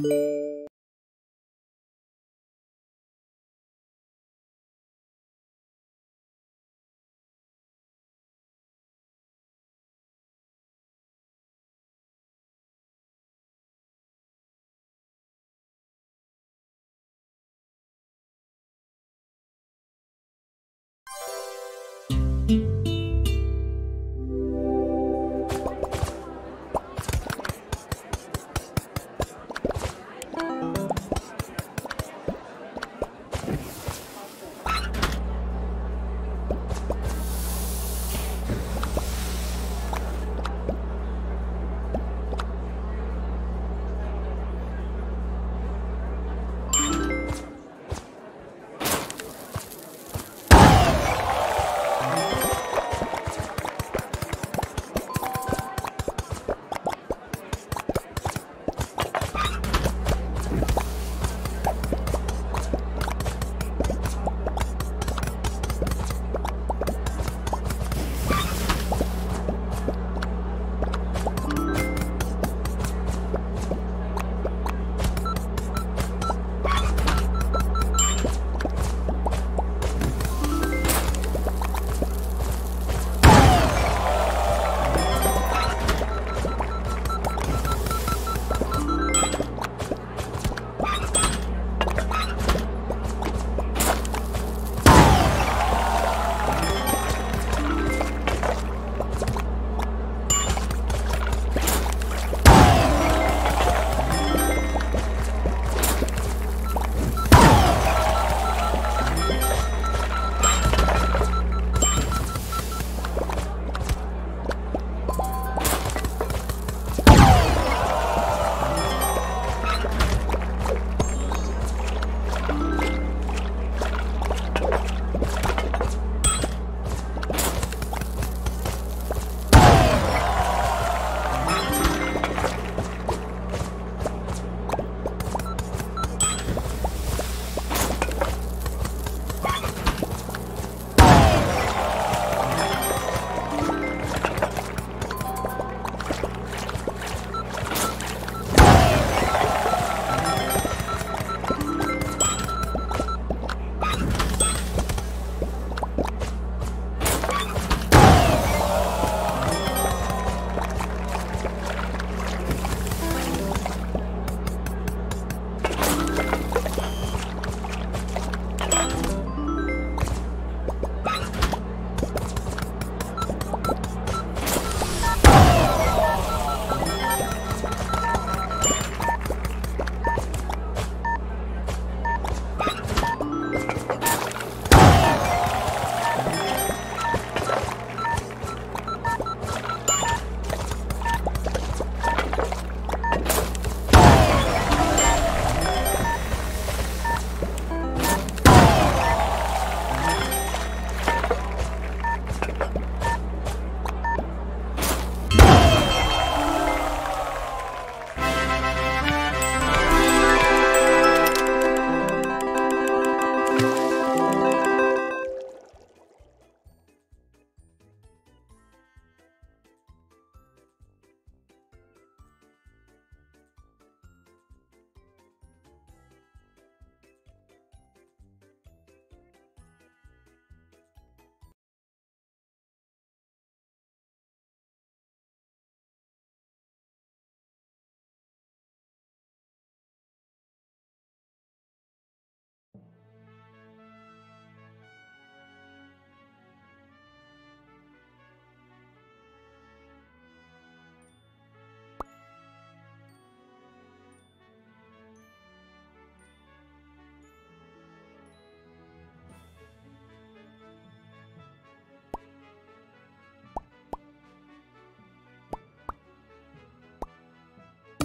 Música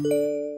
you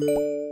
you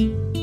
Música